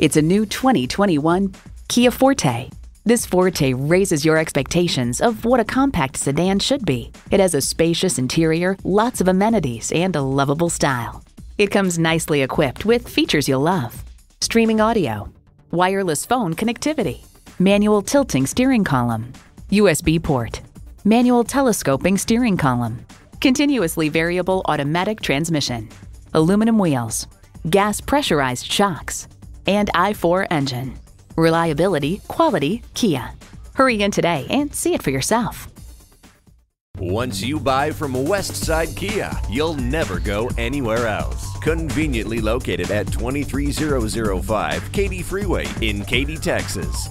It's a new 2021 Kia Forte. This Forte raises your expectations of what a compact sedan should be. It has a spacious interior, lots of amenities, and a lovable style. It comes nicely equipped with features you'll love streaming audio, wireless phone connectivity, manual tilting steering column, USB port, manual telescoping steering column, continuously variable automatic transmission, aluminum wheels, gas pressurized shocks, and i4 engine. Reliability, quality, Kia. Hurry in today and see it for yourself. Once you buy from Westside Kia, you'll never go anywhere else. Conveniently located at 23005 Katy Freeway in Katy, Texas.